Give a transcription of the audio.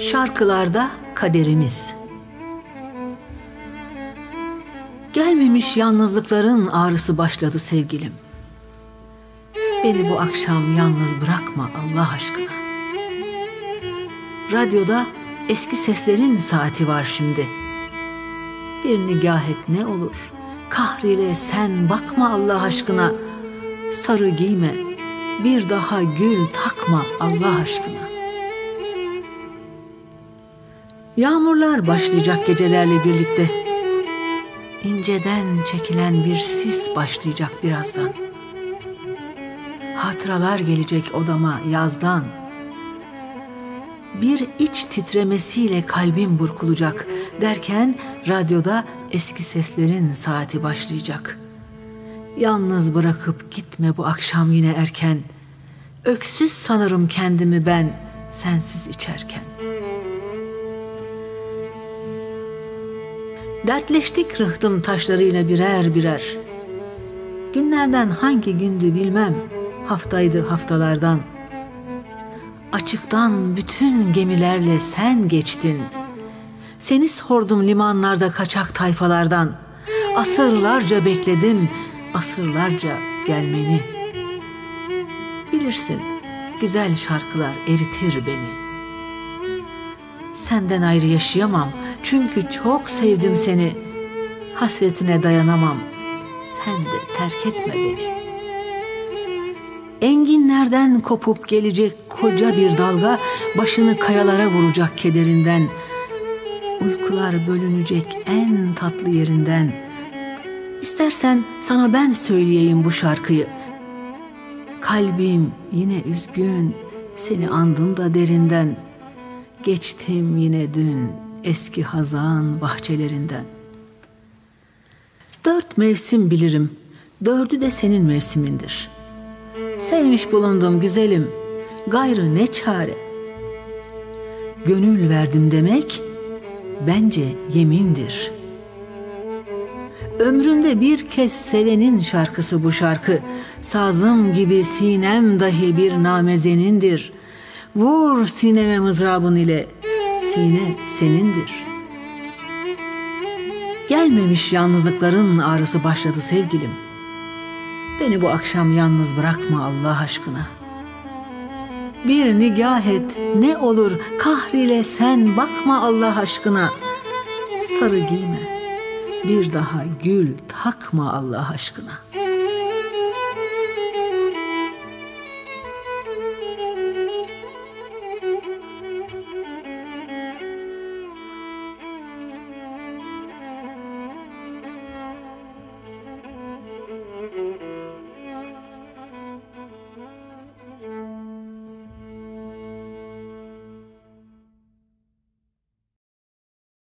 Şarkılarda kaderimiz. Gelmemiş yalnızlıkların ağrısı başladı sevgilim. Beni bu akşam yalnız bırakma Allah aşkına. Radyoda eski seslerin saati var şimdi. Bir nigah et ne olur. Kahriyle sen bakma Allah aşkına. Sarı giyme, bir daha gül takma Allah aşkına. Yağmurlar başlayacak gecelerle birlikte. İnceden çekilen bir sis başlayacak birazdan. Hatıralar gelecek odama yazdan. Bir iç titremesiyle kalbim burkulacak derken radyoda eski seslerin saati başlayacak. Yalnız bırakıp gitme bu akşam yine erken. Öksüz sanırım kendimi ben sensiz içerken.'' Dertleştik rıhtım taşlarıyla birer birer. Günlerden hangi gündü bilmem, haftaydı haftalardan. Açıktan bütün gemilerle sen geçtin. Seni sordum limanlarda kaçak tayfalardan. Asırlarca bekledim, asırlarca gelmeni. Bilirsin, güzel şarkılar eritir beni.'' Senden ayrı yaşayamam. Çünkü çok sevdim seni. Hasretine dayanamam. Sen de terk etme beni. Enginlerden kopup gelecek koca bir dalga başını kayalara vuracak kederinden. Uykular bölünecek en tatlı yerinden. İstersen sana ben söyleyeyim bu şarkıyı. Kalbim yine üzgün, seni andım da derinden.'' Geçtim yine dün eski hazan bahçelerinden. Dört mevsim bilirim, dördü de senin mevsimindir. Sevmiş bulundum güzelim, gayrı ne çare. Gönül verdim demek, bence yemindir. Ömrümde bir kez sevenin şarkısı bu şarkı, sazım gibi sinem dahi bir namezenindir.'' Vur sineme mızrabın ile, sine senindir. Gelmemiş yalnızlıkların ağrısı başladı sevgilim. Beni bu akşam yalnız bırakma Allah aşkına. Bir nigah et ne olur kahrile sen bakma Allah aşkına. Sarı giyme, bir daha gül takma Allah aşkına.''